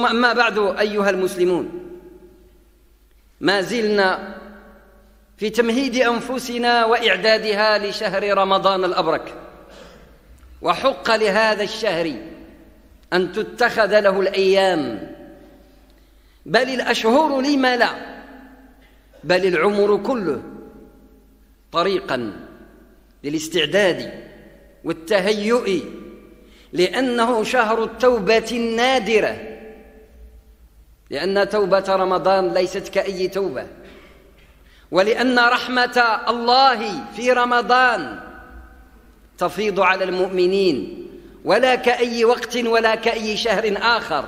ثم أما بعد أيها المسلمون. ما زلنا في تمهيد أنفسنا وإعدادها لشهر رمضان الأبرك. وحق لهذا الشهر أن تتخذ له الأيام. بل الأشهر لما لا بل العمر كله طريقا للاستعداد والتهيؤ لأنه شهر التوبة النادرة. لأن توبة رمضان ليست كأي توبة. ولأن رحمة الله في رمضان تفيض على المؤمنين ولا كأي وقت ولا كأي شهر آخر.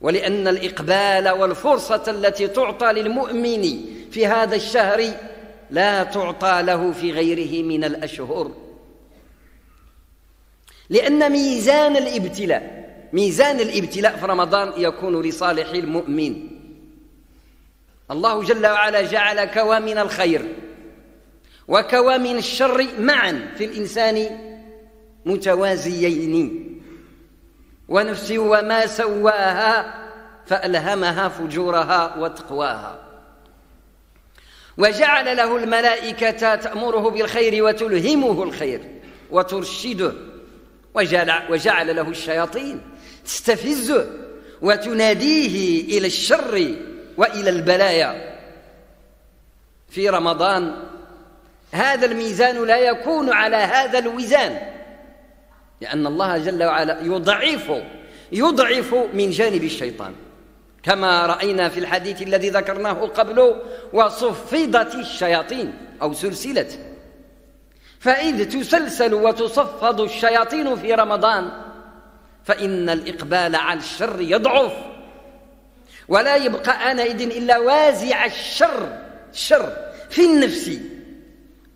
ولأن الإقبال والفرصة التي تعطى للمؤمن في هذا الشهر لا تعطى له في غيره من الأشهر. لأن ميزان الإبتلاء ميزان الابتلاء في رمضان يكون لصالح المؤمن. الله جل وعلا جعل كوامن الخير وكوامن الشر معا في الإنسان متوازيين. ونفس وما سواها فألهمها فجورها وتقواها. وجعل له الملائكة تأمره بالخير وتلهمه الخير وترشده. وجعل, وجعل له الشياطين تستفزه وتناديه إلى الشر وإلى البلايا. في رمضان هذا الميزان لا يكون على هذا الوزان لأن الله جل وعلا يضعف يضعف من جانب الشيطان. كما رأينا في الحديث الذي ذكرناه قبل وصفدت الشياطين أو سلسلت. فإذ تسلسل وتصفد الشياطين في رمضان فإن الإقبال على الشر يضعف. ولا يبقى آنئذ إلا وازع الشر الشر في النفس.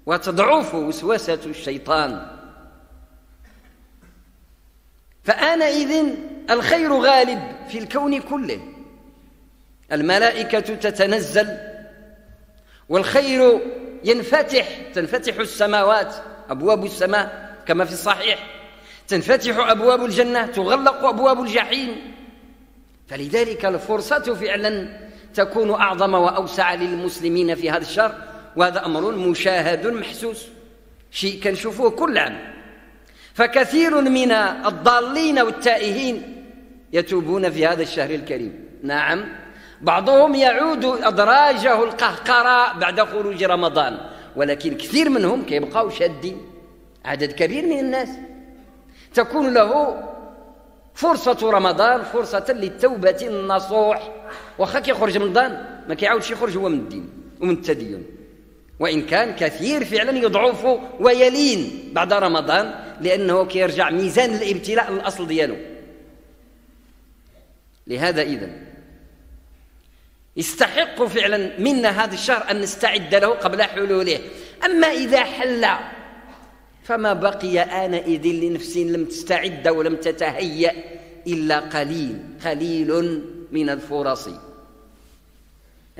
وتضعف وسوسة الشيطان. فآنئذ الخير غالب في الكون كله. الملائكة تتنزل والخير ينفتح تنفتح السماوات أبواب السماء كما في الصحيح. تنفتح أبواب الجنة تغلق أبواب الجحيم. فلذلك الفرصة فعلا تكون أعظم وأوسع للمسلمين في هذا الشهر. وهذا أمر مشاهد محسوس. شيء كنشوفوه كل عام. فكثير من الضالين والتائهين يتوبون في هذا الشهر الكريم. نعم. بعضهم يعود أدراجه القهقراء بعد خروج رمضان. ولكن كثير منهم كيبقاو شادين. عدد كبير من الناس. تكون له فرصة رمضان فرصة للتوبة النصوح واخا كيخرج من رمضان ما كيعاودش يخرج هو من الدين ومن التدين وإن كان كثير فعلا يضعف ويلين بعد رمضان لأنه كيرجع ميزان الابتلاء للأصل ديالو. لهذا إذن يستحق فعلا منا هذا الشهر أن نستعد له قبل حلوله. أما إذا حل فما بقي آنئذ لنفس لم تستعد ولم تتهيأ إلا قليل قليل من الفرص.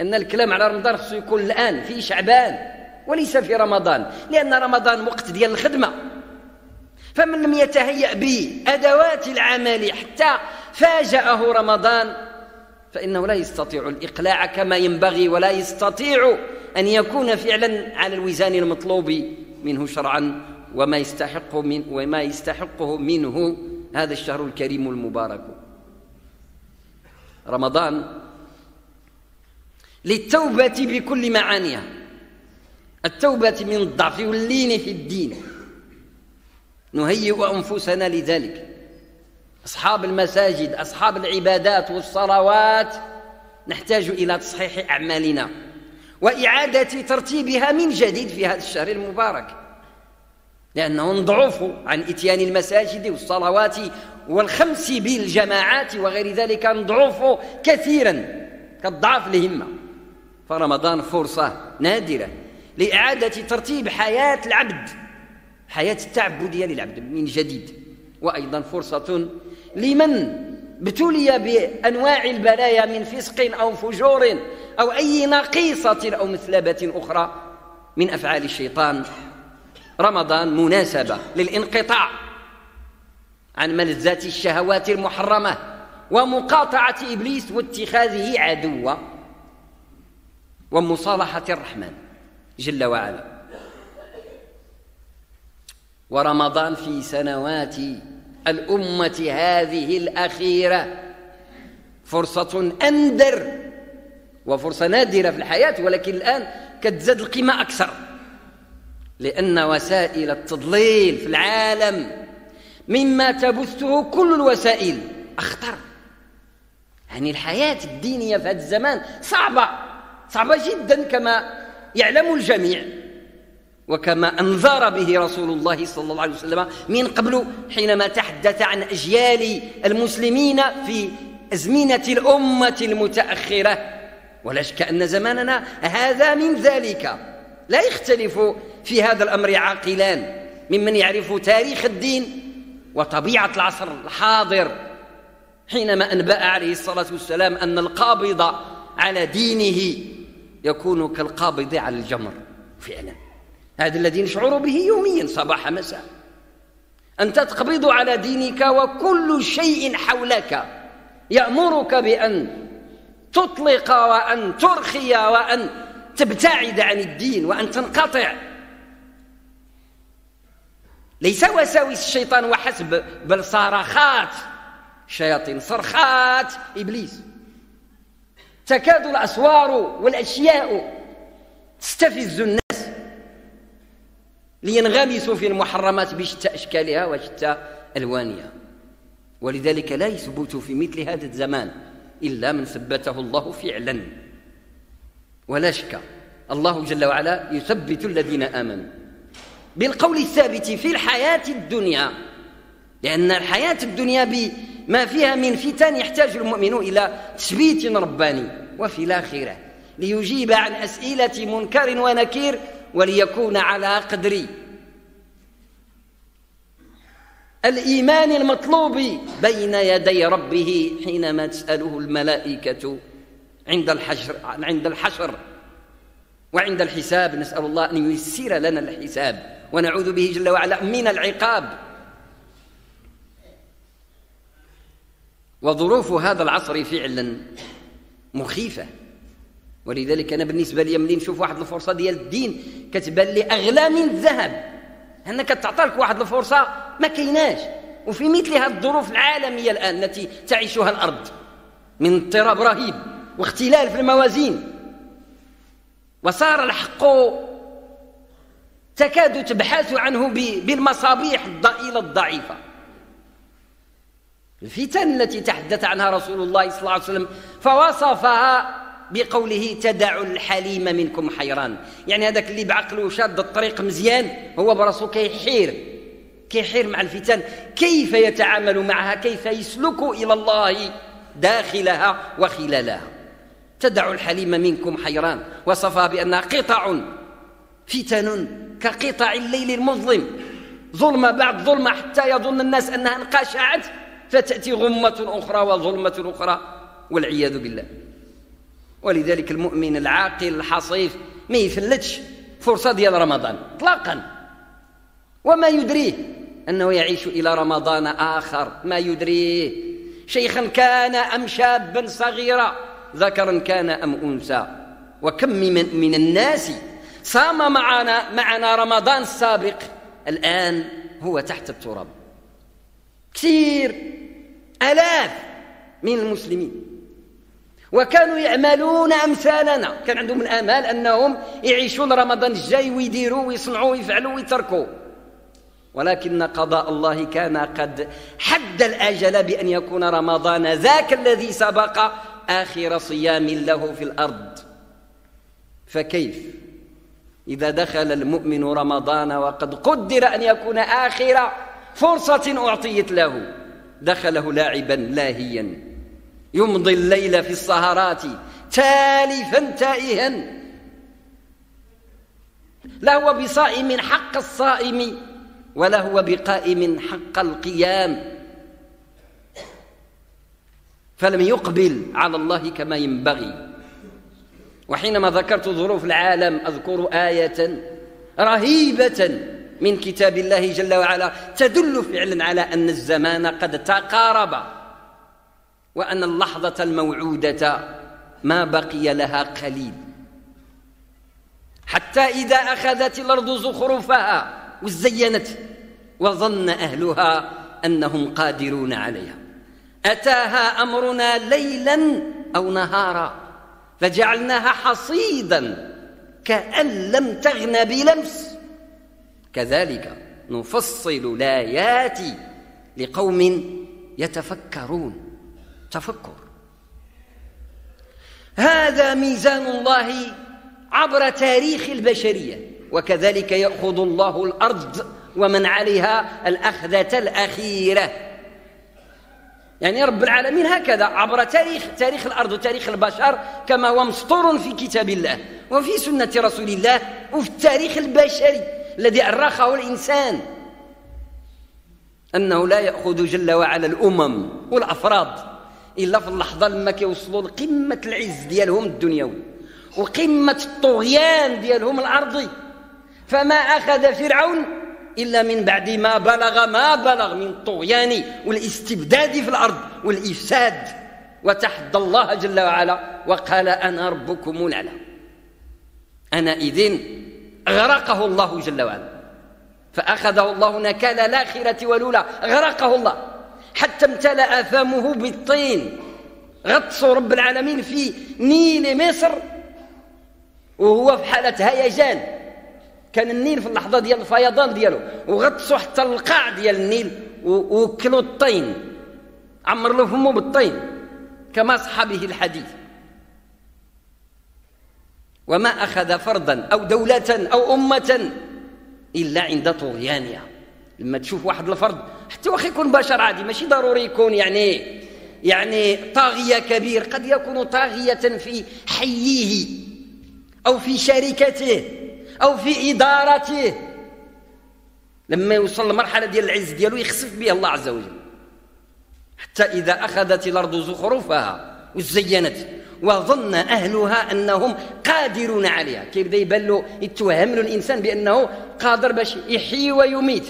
أن الكلام على رمضان خصو يكون الآن في شعبان وليس في رمضان لأن رمضان وقت ديال الخدمة. فمن لم يتهيأ بأدوات العمل حتى فاجأه رمضان فإنه لا يستطيع الإقلاع كما ينبغي ولا يستطيع أن يكون فعلا على الوزان المطلوب منه شرعا. وما يستحق من وما يستحقه منه هذا الشهر الكريم المبارك. رمضان للتوبة بكل معانيها. التوبة من الضعف واللين في الدين. نهيئ أنفسنا لذلك. أصحاب المساجد أصحاب العبادات والصلوات نحتاج إلى تصحيح أعمالنا. وإعادة ترتيبها من جديد في هذا الشهر المبارك. لأنه نضعف عن إتيان المساجد والصلوات والخمس بالجماعات وغير ذلك نضعف كثيرا كالضعف الهمة فرمضان فرصة نادرة لإعادة ترتيب حياة العبد حياة التعبدية للعبد من جديد. وأيضا فرصة لمن ابتلي بأنواع البلايا من فسق أو فجور أو أي نقيصة أو مثلبة أخرى من أفعال الشيطان. رمضان مناسبة للانقطاع عن ملذات الشهوات المحرمة ومقاطعة إبليس واتخاذه عدوا ومصالحة الرحمن جل وعلا. ورمضان في سنوات الأمة هذه الأخيرة فرصة أندر وفرصة نادرة في الحياة ولكن الآن كتزاد القيمة أكثر. لأن وسائل التضليل في العالم مما تبثه كل الوسائل. أخطر. يعني الحياة الدينية في هذا الزمان صعبة صعبة جدا كما يعلم الجميع. وكما أنذر به رسول الله صلى الله عليه وسلم من قبل حينما تحدث عن أجيال المسلمين في أزمنة الأمة المتأخرة. ولا شك أن زماننا هذا من ذلك. لا يختلف في هذا الأمر عاقلان ممن يعرف تاريخ الدين وطبيعة العصر الحاضر حينما أنبأ عليه الصلاة والسلام أن القابض على دينه يكون كالقابض على الجمر فعلا. هذا الذي نشعر به يوميا صباح مساء. أنت تقبض على دينك وكل شيء حولك يأمرك بأن تطلق وأن ترخي وأن تبتعد عن الدين وأن تنقطع. ليس وساوس الشيطان وحسب بل صرخات. شياطين صرخات. إبليس. تكاد الأسوار والأشياء تستفز الناس. لينغمسوا في المحرمات بشتى أشكالها وشتى ألوانها. ولذلك لا يثبت في مثل هذا الزمان إلا من ثبته الله فعلا. ولا شك الله جل وعلا يثبت الذين آمنوا بالقول الثابت في الحياة الدنيا لأن الحياة الدنيا بما فيها من فتن يحتاج المؤمن إلى تثبيت رباني وفي الآخرة ليجيب عن أسئلة منكر ونكير وليكون على قدر. الإيمان المطلوب بين يدي ربه حينما تسأله الملائكة عند الحشر عند الحشر. وعند الحساب نسأل الله أن ييسر لنا الحساب ونعوذ به جل وعلا من العقاب. وظروف هذا العصر فعلا مخيفة. ولذلك أنا بالنسبة لي ملي نشوف واحد الفرصة ديال الدين كتبان لي أغلى من الذهب. أنك تعطى لك واحد الفرصة ما كيناش وفي مثل هذه الظروف العالمية الآن التي تعيشها الأرض من اضطراب رهيب. واختلال في الموازين. وصار الحق تكاد تبحث عنه بالمصابيح الضئيلة الضعيفة. الفتن التي تحدث عنها رسول الله صلى الله عليه وسلم فوصفها بقوله تدع الحليم منكم حيران. يعني هذاك اللي بعقله شاد الطريق مزيان هو براسو كيحير كيحير مع الفتن. كيف يتعامل معها؟ كيف يسلك إلى الله داخلها وخلالها؟ تدع الحليم منكم حيران وصفها بأنها قطع فتن كقطع الليل المظلم. ظلمة بعد ظلمة حتى يظن الناس أنها انقشعت فتأتي غمة أخرى وظلمة أخرى والعياذ بالله. ولذلك المؤمن العاقل الحصيف ما يفلتش فرصة ديال رمضان اطلاقا. وما يدريه أنه يعيش إلى رمضان آخر ما يدريه. شيخا كان أم شابا صغيرا ذكرا كان أم أنثى. وكم من, من الناس صام معنا معنا رمضان السابق. الآن هو تحت التراب. كثير. آلاف من المسلمين. وكانوا يعملون أمثالنا. كان عندهم الآمال أنهم يعيشون رمضان الجاي ويديروا ويصنعوا ويفعلوا ويتركوا. ولكن قضاء الله كان قد حد الأجل بأن يكون رمضان ذاك الذي سبق آخر صيام له في الأرض. فكيف؟ إذا دخل المؤمن رمضان وقد قدر أن يكون آخر فرصة أعطيت له. دخله لاعبا لاهيا. يمضي الليل في السهرات تالفا تائها. لا هو بصائم حق الصائم ولا هو بقائم حق القيام. فلم يقبل على الله كما ينبغي. وحينما ذكرت ظروف العالم أذكر آية رهيبة من كتاب الله جل وعلا تدل فعلا على أن الزمان قد تقارب وأن اللحظة الموعودة ما بقي لها قليل. حتى إذا أخذت الأرض زخرفها وزينت وظن أهلها أنهم قادرون عليها. أتاها أمرنا ليلا أو نهارا فجعلناها حصيدا كأن لم تغن بلمس كذلك نفصل الآيات لقوم يتفكرون. تفكر. هذا ميزان الله عبر تاريخ البشرية وكذلك يأخذ الله الأرض ومن عليها الأخذة الأخيرة. يعني رب العالمين هكذا عبر تاريخ تاريخ الأرض وتاريخ البشر كما هو مسطور في كتاب الله وفي سنة رسول الله وفي التاريخ البشري الذي أرخه الإنسان أنه لا يأخذ جل وعلا الأمم والأفراد إلا في اللحظة لما كيوصلوا لقمة العز ديالهم الدنيوي وقمة الطغيان ديالهم الأرضي. فما أخذ فرعون إلا من بعد ما بلغ ما بلغ من الطغيان والاستبداد في الأرض والإفساد. وتحدى الله جل وعلا وقال أنا ربكم الأعلى. أنا إذن غرقه الله جل وعلا. فأخذه الله نكال الآخرة والأولى. غرقه الله. حتى امتلأ فمه بالطين. غطسوا رب العالمين في نيل مصر. وهو في حالة هيجان. كان النيل في اللحظة ديال الفيضان ديالو وغطسوا حتى القاع ديال النيل وكلوا الطين. عمر له فمه بالطين كما صح به الحديث. وما أخذ فردا أو دولة أو أمة إلا عند طغيانها. لما تشوف واحد الفرد حتى واخا يكون بشر عادي ماشي ضروري يكون يعني يعني طاغية كبير قد يكون طاغية في حيه أو في شركته. أو في إدارته. لما يوصل لمرحلة ديال العز ديالو يخسف بها الله عز وجل. حتى إذا أخذت الأرض زخرفها وزينت وظن أهلها أنهم قادرون عليها. كيبدا يبان له يتوهم له الإنسان بأنه قادر باش يحيي ويميت.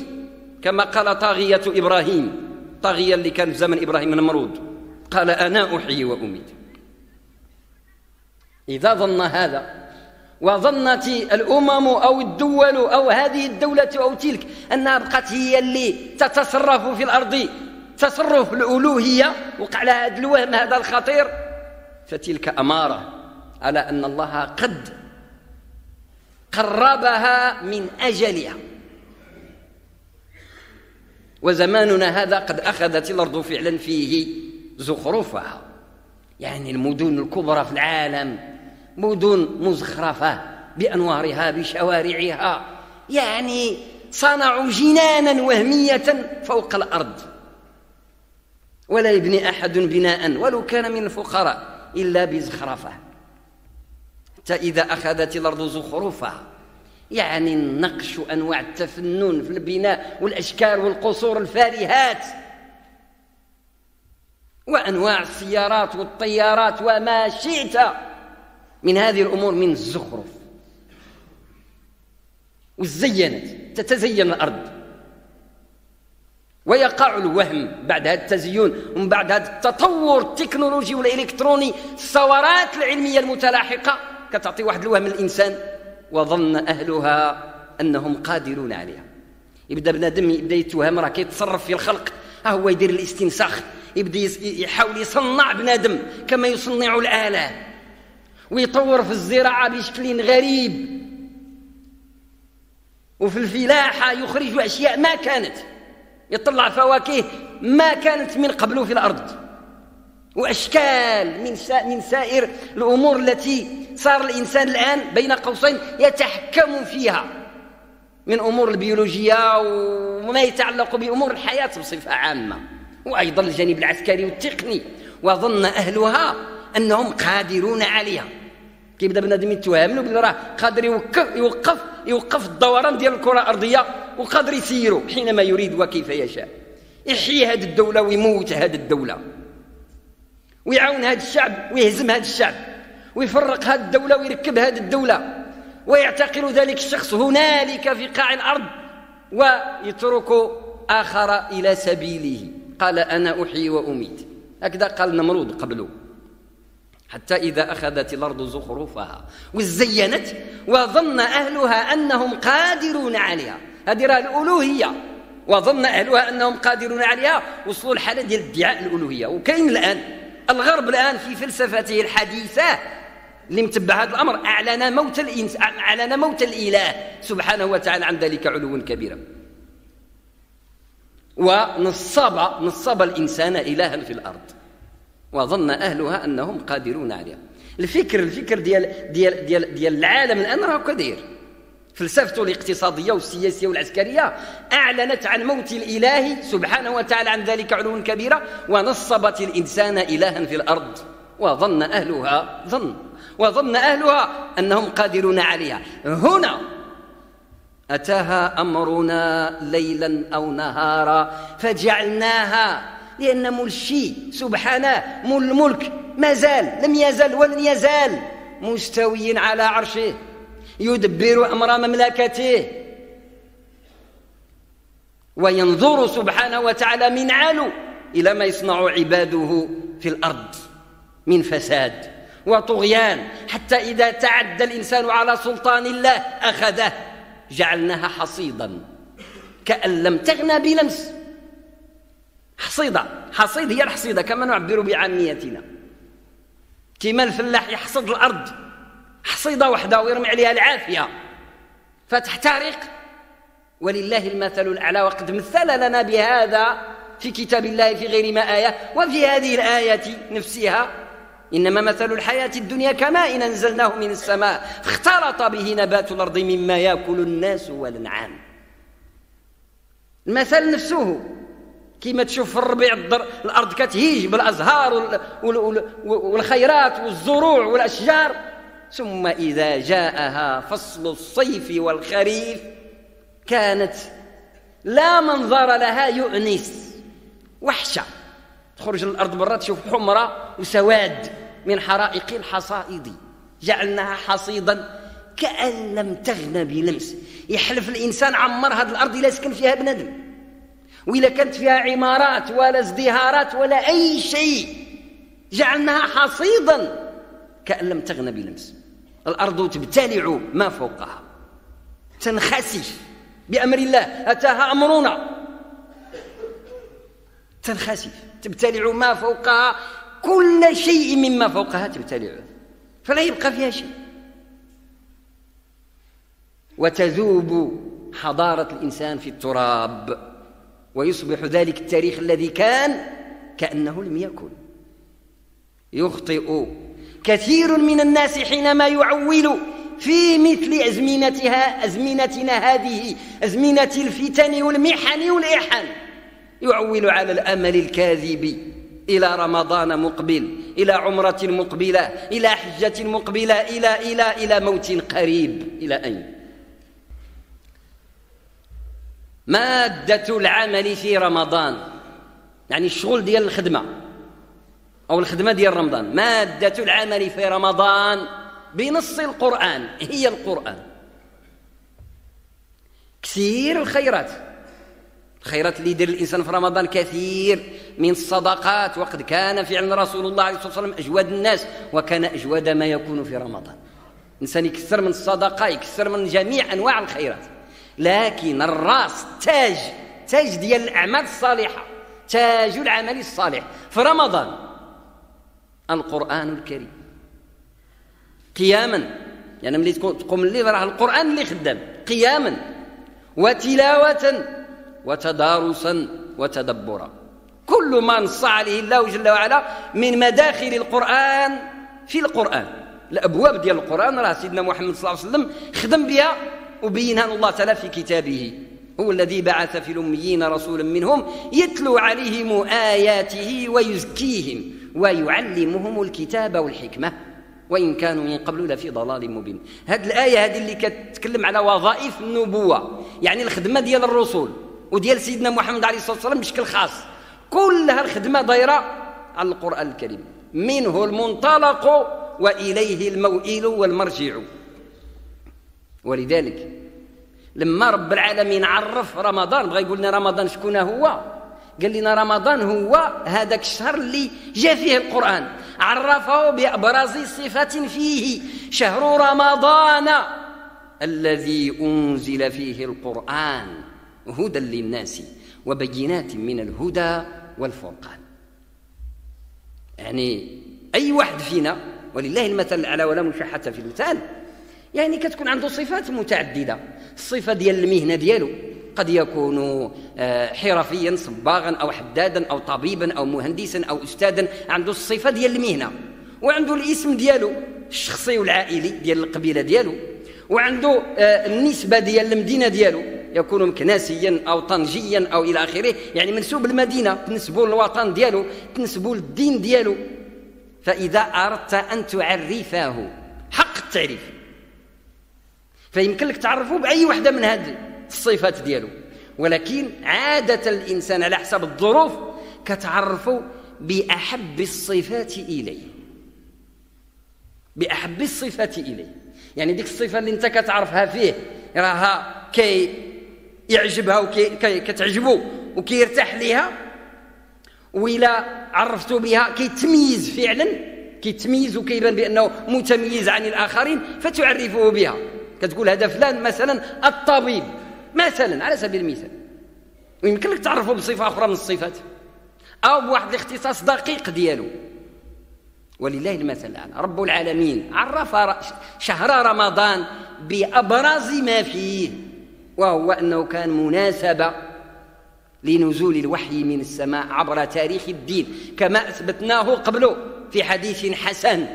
كما قال طاغية إبراهيم. طاغية اللي كان في زمن إبراهيم النمرود قال أنا أحيي وأميت. إذا ظن هذا وظنت الأمم أو الدول أو هذه الدولة أو تلك أنها بقت هي اللي تتصرف في الأرض. تصرف الألوهية. وقع لها هذا الوهم هذا الخطير. فتلك أمارة على أن الله قد قربها من أجلها. وزماننا هذا قد أخذت الأرض فعلا فيه زخرفها. يعني المدن الكبرى في العالم. مدن مزخرفة بأنوارها بشوارعها. يعني صنعوا جنانا وهمية فوق الأرض. ولا يبني أحد بناء ولو كان من الفقراء إلا بزخرفة. حتى إذا أخذت الأرض زخرفها يعني النقش وأنواع التفنن في البناء والأشكال والقصور الفارهات. وأنواع السيارات والطيارات وما شئت. من هذه الأمور من الزخرف. وزينت تتزين الأرض. ويقع الوهم بعد هذا التزيين ومن بعد هذا التطور التكنولوجي والإلكتروني الثورات العلمية المتلاحقة كتعطي واحد الوهم للإنسان وظن أهلها أنهم قادرون عليها. يبدأ بنادم يبدأ يتوهم راه كيتصرف في الخلق. ها هو يدير الاستنساخ يبدأ يحاول يصنع بنادم كما يصنع الآلة. ويطور في الزراعة بشكل غريب. وفي الفلاحة يخرج أشياء ما كانت. يطلع فواكه ما كانت من قبل في الأرض. وأشكال من من سائر الأمور التي صار الإنسان الآن بين قوسين يتحكم فيها. من أمور البيولوجية وما يتعلق بأمور الحياة بصفة عامة. وأيضا الجانب العسكري والتقني. وظن أهلها أنهم قادرون عليها. كيبدا بنادم يتوهم له راه قادر يوقف يوقف يوقف الدوران ديال الكرة الأرضية وقادر يسيروا حينما يريد وكيف يشاء. يحيي هذه الدولة ويموت هذه الدولة. ويعاون هذا الشعب ويهزم هذا الشعب. ويفرق هذه الدولة ويركب هذه الدولة. ويعتقل ذلك الشخص هنالك في قاع الأرض ويترك آخر إلى سبيله. قال أنا أحيي وأميت. هكذا قال نمرود قبله. حتى إذا أخذت الأرض زخرفها وزينت وظن أهلها أنهم قادرون عليها. هذه راه الألوهية. وظن أهلها أنهم قادرون عليها. وصلوا الحالة ديال ادعاء الألوهية. وكاين الآن الغرب الآن في فلسفته الحديثة اللي متبع هذا الأمر أعلن موت الإنس أعلن موت الإله. سبحانه وتعالى عن ذلك علوا كبيرا. ونصب نصب الإنسان إلها في الأرض. وظن أهلها أنهم قادرون عليها. الفكر الفكر ديال ديال ديال ديال العالم الآن راه كدير فلسفته الاقتصادية والسياسية والعسكرية أعلنت عن موت الإله سبحانه وتعالى عن ذلك علوا كبيرا ونصبت الإنسان إلها في الأرض. وظن أهلها ظن. وظن أهلها أنهم قادرون عليها. هنا أتاها أمرنا ليلا أو نهارا فجعلناها لأن مول الشيء سبحانه مول الملك ما زال لم يزل ولن يزال مستوي على عرشه. يدبر أمر مملكته. وينظر سبحانه وتعالى من علو إلى ما يصنع عباده في الأرض من فساد وطغيان. حتى إذا تعدى الإنسان على سلطان الله أخذه. جعلناها حصيدا. كأن لم تغنى بلمس. حصيدة. حصيد هي الحصيدة كما نعبر بعاميتنا. كما الفلاح يحصد الأرض. حصيدة واحدة ويرمي عليها العافية. فتحترق ولله المثل الأعلى وقد مثل لنا بهذا في كتاب الله في غير ما آية. وفي هذه الآية نفسها إنما مثل الحياة الدنيا كماء أنزلناه من السماء. اختلط به نبات الأرض مما يأكل الناس والأنعام. المثل نفسه كما تشوف في الربيع الضر الأرض كتهيج بالأزهار والخيرات والزروع والأشجار. ثم إذا جاءها فصل الصيف والخريف كانت لا منظر لها يؤنس. وحشة. تخرج للأرض برا تشوف حمرة وسواد من حرائق الحصائد. جعلناها حصيدا كأن لم تغنى بلمس. يحلف الإنسان عمر هذه الأرض إلا سكن فيها بنادم. وإلا كانت فيها عمارات ولا ازدهارات ولا أي شيء جعلناها حصيدا كأن لم تغنى بلمس الأرض تبتلع ما فوقها. تنخسف بأمر الله. أتاها أمرنا. تنخسف. تبتلع ما فوقها. كل شيء مما فوقها تبتلعه فلا يبقى فيها شيء. وتذوب حضارة الإنسان في التراب. ويصبح ذلك التاريخ الذي كان كأنه لم يكن. يخطئ كثير من الناس حينما يعول في مثل أزمنتها أزمنتنا هذه أزمنة الفتن والمحن والإحن. يعول على الأمل الكاذب إلى رمضان مقبل إلى عمرة مقبلة إلى حجة مقبلة إلى إلى إلى موت قريب. إلى أين؟ مادة العمل في رمضان. يعني الشغل ديال الخدمة. أو الخدمة ديال رمضان. مادة العمل في رمضان بنص القرآن. هي القرآن. كثير الخيرات. الخيرات اللي يدير الإنسان في رمضان كثير. من الصدقات. وقد كان فعل رسول الله عليه الصلاه والسلام أجود الناس. وكان أجود ما يكون في رمضان. الانسان يكثر من الصدقة يكثر من جميع أنواع الخيرات. لكن الراس تاج تاج ديال الأعمال الصالحة تاج العمل الصالح. في رمضان القرآن الكريم. قياما يعني ملي تقوم الليل راه القرآن اللي خدام قياما وتلاوة وتدارسا وتدبرا. كل ما نص عليه الله جل وعلا من مداخل القرآن في القرآن. الأبواب ديال القرآن راه سيدنا محمد صلى الله عليه وسلم خدم بها وبينها الله تعالى في كتابه. هو الذي بعث في الأميين رسولا منهم يتلو عليهم آياته ويزكيهم ويعلمهم الكتاب والحكمة. وإن كانوا من قبل لفي ضلال مبين. هذه الآية هذه اللي كتكلم على وظائف النبوة. يعني الخدمة ديال الرسل وديال سيدنا محمد عليه الصلاة والسلام بشكل خاص. كلها الخدمة دايرة على القرآن الكريم. منه المنطلق وإليه الموئل والمرجع. ولذلك لما رب العالمين عرف رمضان بغى يقول لنا رمضان شكون هو؟ قال لنا رمضان هو هذاك الشهر اللي جاء فيه القرآن. عرفه بأبرز صفة فيه شهر رمضان الذي أنزل فيه القرآن هدى للناس وبينات من الهدى والفرقان. يعني أي واحد فينا ولله المثل الأعلى ولا مشحة في المثال يعني كتكون عنده صفات متعددة. الصفة ديال المهنة ديالو قد يكون آه، حرفيا صباغا أو حدادا أو طبيبا أو مهندسا أو أستاذا. عنده الصفة ديال المهنة. وعنده الاسم ديالو الشخصي والعائلي ديال القبيلة ديالو. وعنده آه، النسبة ديال المدينة ديالو. يكون مكناسيا أو طنجيا أو إلى آخره. يعني منسوب المدينة تنسبوا للوطن ديالو تنسبوا للدين ديالو. فإذا أردت أن تعرفه حق التعريف. فيمكن لك تعرفه بأي وحدة من هذه الصفات ديالو. ولكن عادة الإنسان على حسب الظروف كتعرفوا بأحب الصفات إليه. بأحب الصفات إليه. يعني ديك الصفة اللي أنت كتعرفها فيه راها كي يعجبها وكي كتعجبو وكيرتاح ليها وإلا عرفتو بها كيتميز فعلا كيتميز وكيبان بأنه متميز عن الآخرين فتعرفه بها. كتقول هذا فلان مثلا الطبيب مثلا على سبيل المثال. ويمكن لك تعرفه بصفة أخرى من الصفات. أو بواحد الاختصاص دقيق ديالو. ولله المثل الأعلى رب العالمين عرف شهر رمضان بأبرز ما فيه وهو أنه كان مناسبة لنزول الوحي من السماء عبر تاريخ الدين كما أثبتناه قبله في حديث حسن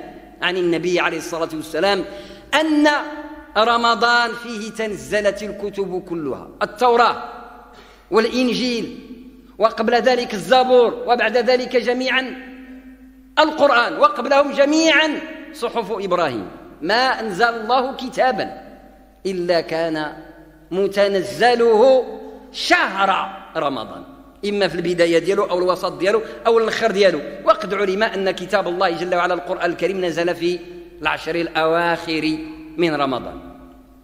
عن النبي عليه الصلاة والسلام أن رمضان فيه تنزلت الكتب كلها. التوراة والإنجيل وقبل ذلك الزبور وبعد ذلك جميعا القرآن وقبلهم جميعا صحف إبراهيم. ما أنزل الله كتابا إلا كان متنزله شهر رمضان. إما في البداية ديالو أو الوسط ديالو أو الآخر ديالو. وقد علم أن كتاب الله جل وعلا القرآن الكريم نزل في العشر الأواخر. من رمضان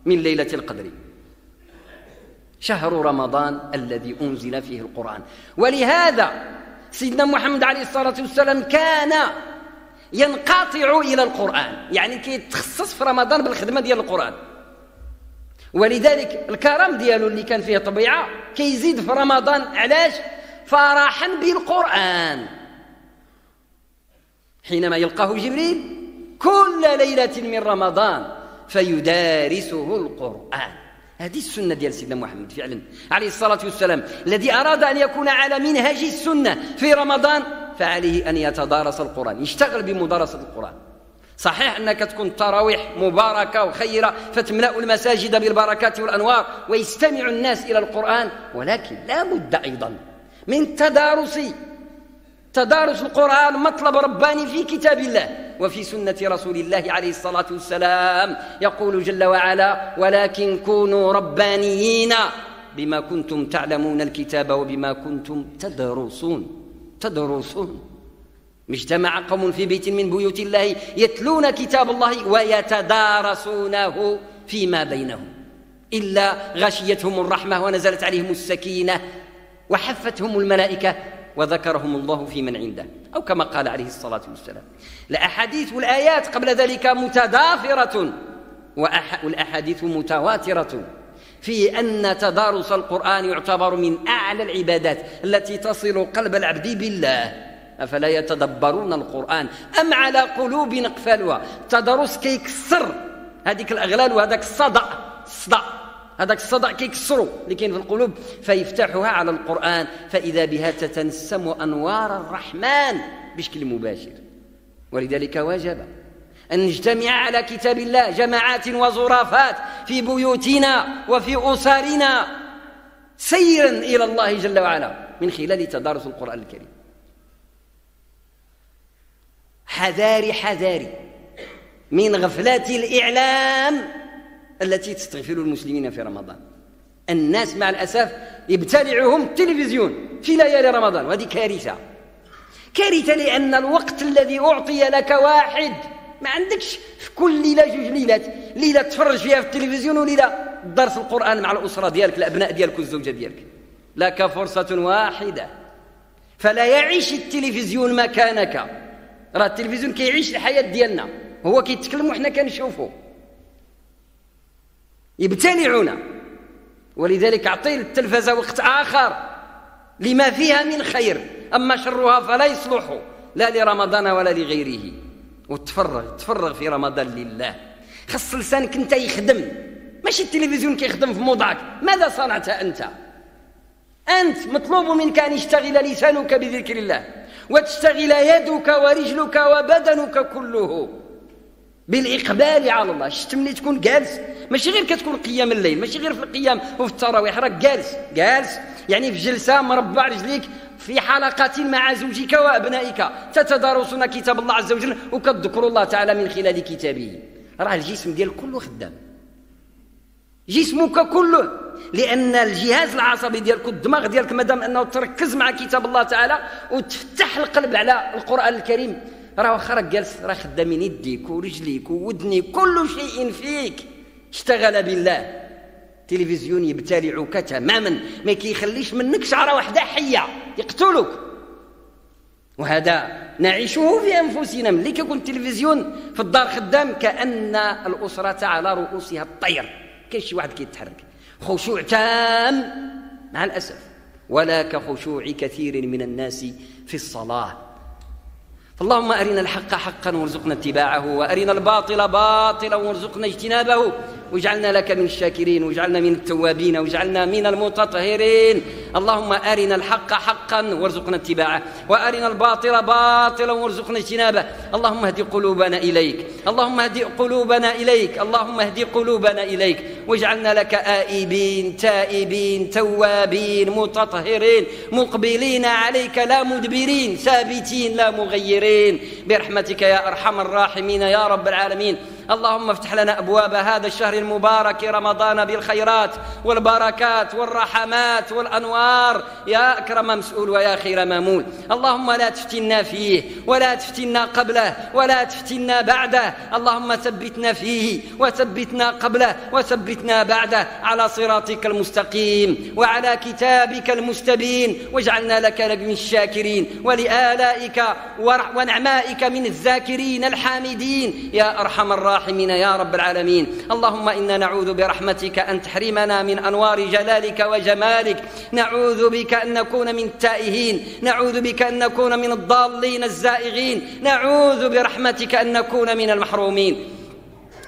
من ليلة القدر. شهر رمضان الذي أنزل فيه القرآن. ولهذا سيدنا محمد عليه الصلاة والسلام كان ينقطع إلى القرآن. يعني كيتخصص في رمضان بالخدمة ديال القرآن. ولذلك الكرم ديالو اللي كان فيه طبيعة كيزيد في رمضان علاش؟ فرحا بالقرآن. حينما يلقاه جبريل كل ليلة من رمضان فيدارسه القرآن. هذه السنة ديال سيدنا محمد فعلا. عليه الصلاة والسلام. الذي أراد أن يكون على منهج السنة في رمضان فعليه أن يتدارس القرآن. يشتغل بمدارسة القرآن. صحيح أنك تكون التراويح مباركة وخيرة فتملأ المساجد بالبركات والأنوار ويستمع الناس إلى القرآن ولكن لا بد أيضا من تدارس تدارس القرآن مطلب رباني في كتاب الله وفي سنة رسول الله عليه الصلاة والسلام. يقول جل وعلا ولكن كونوا ربانيين بما كنتم تعلمون الكتاب وبما كنتم تدرسون. تدرسون. اجتمع قوم في بيت من بيوت الله يتلون كتاب الله ويتدارسونه فيما بينهم. إلا غشيتهم الرحمة ونزلت عليهم السكينة وحفتهم الملائكة وذكرهم الله في من عنده أو كما قال عليه الصلاة والسلام. الأحاديث والآيات قبل ذلك متضافرة والأحاديث متواترة في أن تدارس القرآن يعتبر من أعلى العبادات التي تصل قلب العبد بالله. أفلا يتدبرون القرآن؟ أم على قلوب أقفالها؟ تدرس كيكسر هذيك الأغلال وهذاك الصدأ الصدأ. هذاك الصدأ كيكسروا اللي كاين في القلوب فيفتحها على القرآن فإذا بها تتنسم أنوار الرحمن بشكل مباشر. ولذلك وجب أن نجتمع على كتاب الله جماعات وزرافات في بيوتنا وفي أسرنا سيرا إلى الله جل وعلا من خلال تدارس القرآن الكريم. حذاري حذاري من غفلات الإعلام التي تستغفر المسلمين في رمضان. الناس مع الأسف يبتلعهم التلفزيون في ليالي رمضان وهذه كارثة. كارثة لأن الوقت الذي أعطي لك واحد ما عندكش في كل ليلة جوج ليلات ليلة تفرج فيها في التلفزيون وليلة درس القرآن مع الأسرة ديالك الأبناء ديالك والزوجة ديالك. لك فرصة واحدة. فلا يعيش التلفزيون مكانك. راه التلفزيون كيعيش الحياة ديالنا. هو كيتكلم وحنا كنشوفو يبتلعنا ولذلك أعطي التلفزه وقت آخر لما فيها من خير. أما شرها فلا يصلح لا لرمضان ولا لغيره. وتفرغ تفرغ في رمضان لله. خص لسانك أنت يخدم. ماشي التلفزيون كيخدم في موضعك. ماذا صنعت أنت؟ أنت مطلوب منك أن يشتغل لسانك بذكر الله. وتشتغل يدك ورجلك وبدنك كله. بالإقبال على الله. شفت ملي تكون جالس؟ ماشي غير كتكون قيام الليل ماشي غير في القيام وفي التراويح راك جالس جالس. يعني في جلسة مربع رجليك في حلقة مع زوجك وأبنائك. تتدارسون كتاب الله عز وجل وكتذكروا الله تعالى من خلال كتابه. راه الجسم ديال كله خدام. جسمك كله. لأن الجهاز العصبي ديالك الدماغ ديالك مادام أنه تركز مع كتاب الله تعالى وتفتح القلب على القرآن الكريم راه راك جالس راه خدامين يديك ورجليك وودنيك كل شيء فيك. اشتغل بالله. التلفزيون يبتلعك تماما. ما كيخليش منك شعرة واحدة حية. يقتلك. وهذا نعيشه في أنفسنا. ملي كيكون التلفزيون في الدار خدام كأن الأسرة على رؤوسها الطير. كاين شي واحد كيتحرك. خشوع تام. مع الأسف. ولا كخشوع كثير من الناس في الصلاة. اللهم أرنا الحق حقا وارزقنا اتباعه وأرنا الباطل باطلا وارزقنا اجتنابه. واجعلنا لك من الشاكرين واجعلنا من التوابين واجعلنا من المتطهرين. اللهم أرنا الحق حقا وارزقنا اتباعه وأرنا الباطل باطلا وارزقنا اجتنابه. اللهم اهد قلوبنا إليك اللهم اهد قلوبنا إليك اللهم اهد قلوبنا إليك. واجعلنا لك آئبين تائبين توابين متطهرين. مقبلين عليك لا مدبرين ثابتين لا مغيرين. برحمتك يا أرحم الراحمين يا رب العالمين. اللهم افتح لنا أبواب هذا الشهر المبارك رمضان بالخيرات والبركات والرحمات والأنوار. يا أكرم مسؤول ويا خير مامول اللهم لا تفتنا فيه ولا تفتنا قبله ولا تفتنا بعده. اللهم ثبتنا فيه وثبتنا قبله وثبتنا بعده على صراطك المستقيم وعلى كتابك المستبين. واجعلنا لك من الشاكرين ولآلائك ونعمائك من الذاكرين الحامدين. يا أرحم الراحمين. الراحمين يا رب العالمين. اللهم إنا نعوذ برحمتك أن تحرمنا من أنوار جلالك وجمالك. نعوذ بك أن نكون من التائهين. نعوذ بك أن نكون من الضالين الزائغين. نعوذ برحمتك أن نكون من المحرومين.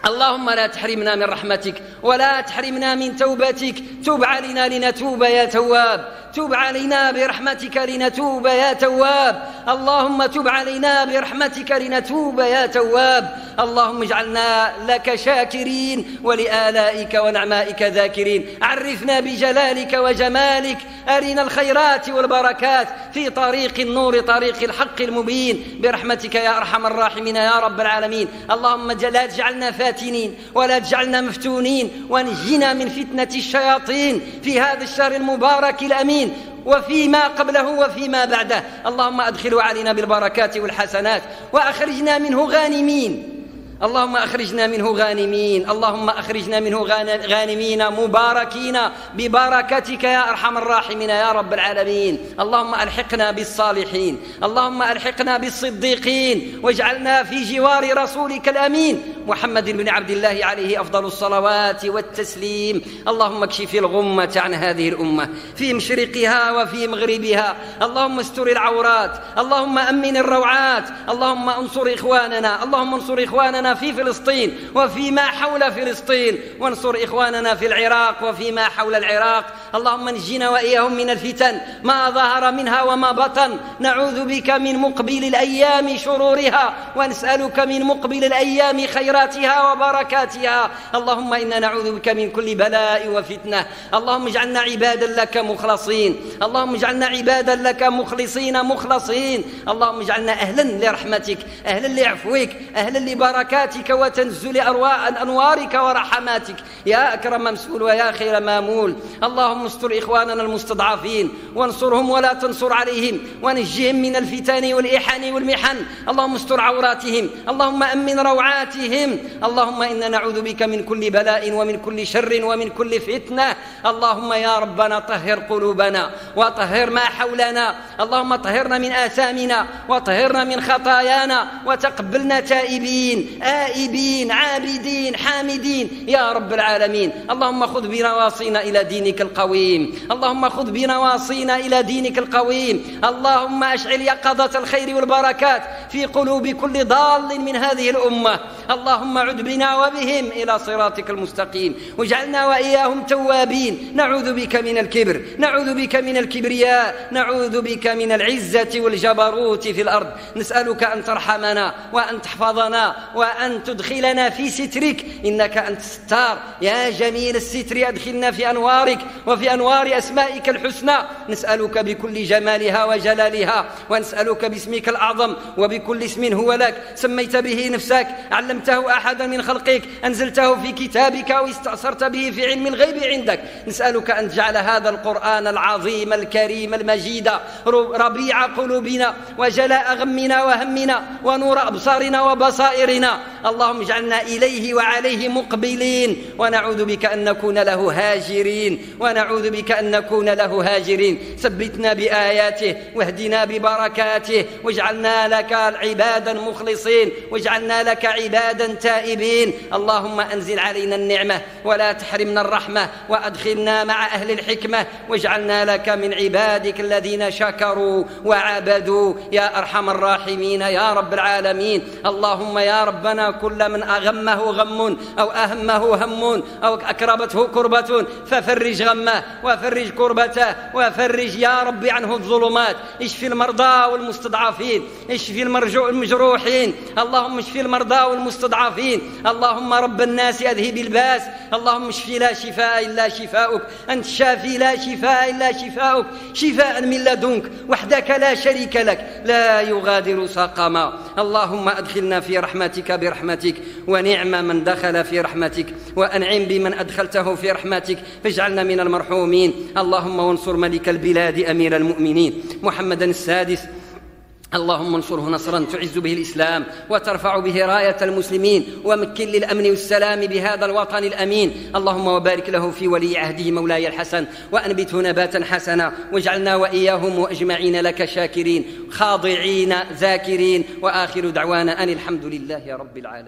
اللهم لا تحرمنا من رحمتك ولا تحرمنا من توبتك. تب علينا لنتوب يا تواب. تب علينا برحمتك لنتوب يا تواب. اللهم تب علينا برحمتك لنتوب يا تواب. اللهم اجعلنا لك شاكرين ولآلائك ونعمائك ذاكرين. عرفنا بجلالك وجمالك. أرنا الخيرات والبركات في طريق النور طريق الحق المبين. برحمتك يا أرحم الراحمين يا رب العالمين. اللهم لا تجعلنا فاتنين ولا تجعلنا مفتونين. ونجنا من فتنة الشياطين في هذا الشهر المبارك الأمين. وفيما قبله وفيما بعده. اللهم أدخله علينا بالبركات والحسنات وأخرجنا منه غانمين. اللهم أخرجنا منه غانمين. اللهم أخرجنا منه غانمين مباركين. ببركتك يا أرحم الراحمين يا رب العالمين. اللهم ألحقنا بالصالحين. اللهم ألحقنا بالصديقين. واجعلنا في جوار رسولك الأمين. محمد بن عبد الله عليه أفضل الصلوات والتسليم. اللهم اكشف الغمة عن هذه الأمة في مشرقها وفي مغربها. اللهم استر العورات اللهم أمن الروعات. اللهم انصر إخواننا اللهم انصر إخواننا في فلسطين وفيما حول فلسطين. وانصر إخواننا في العراق وفيما حول العراق. اللهم نجينا وإياهم من الفتن ما ظهر منها وما بطن. نعوذ بك من مقبل الأيام شرورها ونسألك من مقبل الأيام خيراتها وبركاتها. اللهم إنا نعوذ بك من كل بلاء وفتنة. اللهم اجعلنا عبادا لك مخلصين. اللهم اجعلنا عبادا لك مخلصين مخلصين. اللهم اجعلنا أهلا لرحمتك أهلا لعفوك أهلا لبركاتك بركاتك وتنزل أنوارك ورحماتك. يا أكرم مسؤول ويا خير مأمول. اللهم استر إخواننا المستضعفين. وانصرهم ولا تنصر عليهم. ونجهم من الفتن والإحن والمحن. اللهم استر عوراتهم. اللهم أمن روعاتهم. بهم اللهم إنا نعوذ بك من كل بلاء ومن كل شر ومن كل فتنة. اللهم يا ربنا طهر قلوبنا وطهر ما حولنا. اللهم طهرنا من آثامنا وطهرنا من خطايانا وتقبلنا تائبين آئبين عابدين حامدين. يا رب العالمين. اللهم خذ بنواصينا إلى دينك القويم. اللهم خذ بنواصينا إلى دينك القويم. اللهم أشعل يقظة الخير والبركات في قلوب كل ضال من هذه الأمة. اللهم عد بنا وبهم إلى صراطك المستقيم واجعلنا وإياهم توابين. نعوذ بك من الكبر نعوذ بك من الكبرياء نعوذ بك من العزة والجبروت في الأرض. نسألك أن ترحمنا وأن تحفظنا وأن تدخلنا في سترك. إنك أنت ستار يا جميل الستر أدخلنا في أنوارك وفي أنوار أسمائك الحسنى. نسألك بكل جمالها وجلالها ونسألك باسمك الأعظم وبكل اسم هو لك. سميت به نفسك علمته أحدا من خلقك أنزلته في كتابك أو استأثرت به في علم الغيب عندك. نسألك أن تجعل هذا القرآن العظيم الكريم المجيد ربيع قلوبنا وجلاء غمنا وهمنا ونور أبصارنا وبصائرنا. اللهم اجعلنا إليه وعليه مقبلين. ونعوذ بك أن نكون له هاجرين. ونعوذ بك أن نكون له هاجرين. ثبتنا بآياته واهدنا ببركاته. واجعلنا لك عبادا مخلصين. واجعلنا لك عبادا تائبين. اللهم أنزل علينا النعمة ولا تحرمنا الرحمة وأدخلنا مع أهل الحكمة واجعلنا لك من عبادك الذين شكروا وعبدوا. يا أرحم الراحمين يا رب العالمين. اللهم يا ربنا كل من أغمه غم أو أهمه هم أو أكربته كربة ففرج غمه وفرج كربته وفرج يا رب عنه الظلمات. اشفي المرضى والمستضعفين اشفي المجروحين. اللهم اشفي المرضى والمستضعفين. اللهم رب الناس أذهب الباس اللهم اشفي لا شفاء إلا شفاؤك. أنت الشافي لا شفاء إلا شفاؤك. شفاء من لدنك. وحدك لا شريك لك. لا يغادر سقما. اللهم أدخلنا في رحمتك برحمتك. ونعم من دخل في رحمتك. وأنعم بمن أدخلته في رحمتك. فاجعلنا من المرحومين. اللهم وانصر ملك البلاد أمير المؤمنين. محمدا السادس. اللهم انصره نصرا تعز به الإسلام وترفع به راية المسلمين ومكن للأمن والسلام بهذا الوطن الأمين. اللهم وبارك له في ولي عهده مولاي الحسن وأنبته نباتا حسنا واجعلنا وإياهم وأجمعين لك شاكرين خاضعين ذاكرين وآخر دعوانا أن الحمد لله رب العالمين.